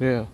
Yeah.